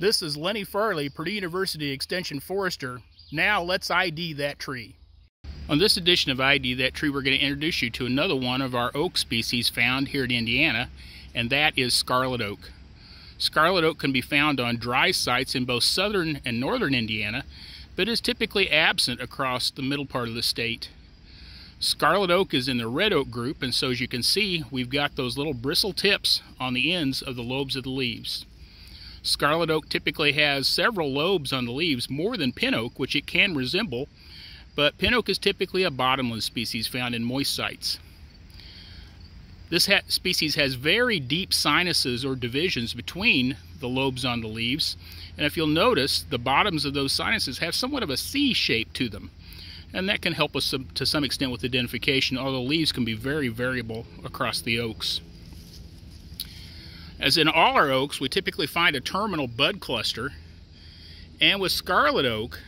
This is Lenny Farlee, Purdue University Extension Forester. Now let's ID that tree. On this edition of ID That Tree, we're going to introduce you to another one of our oak species found here in Indiana, and that is scarlet oak. Scarlet oak can be found on dry sites in both southern and northern Indiana, but is typically absent across the middle part of the state. Scarlet oak is in the red oak group, and so as you can see, we've got those little bristle tips on the ends of the lobes of the leaves. Scarlet oak typically has several lobes on the leaves, more than pin oak, which it can resemble, but pin oak is typically a bottomland species found in moist sites. This ha species has very deep sinuses or divisions between the lobes on the leaves, and if you'll notice, the bottoms of those sinuses have somewhat of a C shape to them, and that can help us some, to some extent with identification, although leaves can be very variable across the oaks. As in all our oaks, we typically find a terminal bud cluster, and with scarlet oak,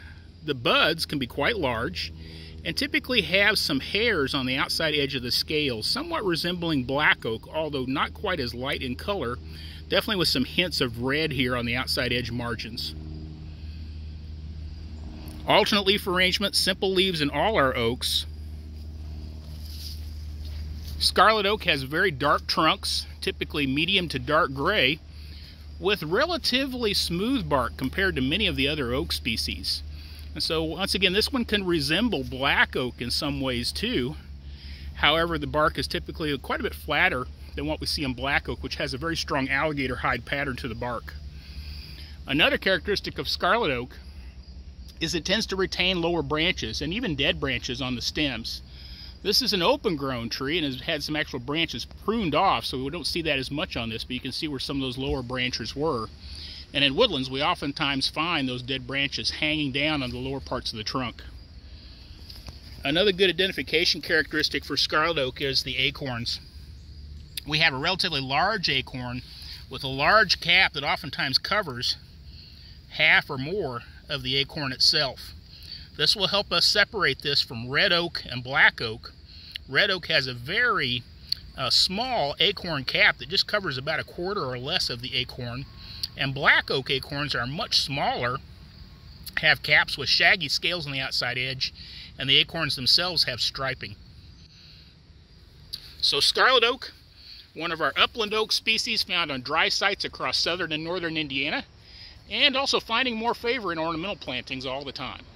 the buds can be quite large and typically have some hairs on the outside edge of the scales, somewhat resembling black oak, although not quite as light in color, definitely with some hints of red here on the outside edge margins. Alternate leaf arrangement, simple leaves in all our oaks. Scarlet oak has very dark trunks, typically medium to dark gray, with relatively smooth bark compared to many of the other oak species. And so once again, this one can resemble black oak in some ways too. However, the bark is typically quite a bit flatter than what we see in black oak, which has a very strong alligator hide pattern to the bark. Another characteristic of scarlet oak is it tends to retain lower branches and even dead branches on the stems. This is an open grown tree and has had some actual branches pruned off, so we don't see that as much on this, but you can see where some of those lower branches were. And in woodlands, we oftentimes find those dead branches hanging down on the lower parts of the trunk. Another good identification characteristic for scarlet oak is the acorns. We have a relatively large acorn with a large cap that oftentimes covers half or more of the acorn itself. This will help us separate this from red oak and black oak. Red oak has a very uh, small acorn cap that just covers about a quarter or less of the acorn, and black oak acorns are much smaller, have caps with shaggy scales on the outside edge, and the acorns themselves have striping. So scarlet oak, one of our upland oak species found on dry sites across southern and northern Indiana, and also finding more favor in ornamental plantings all the time.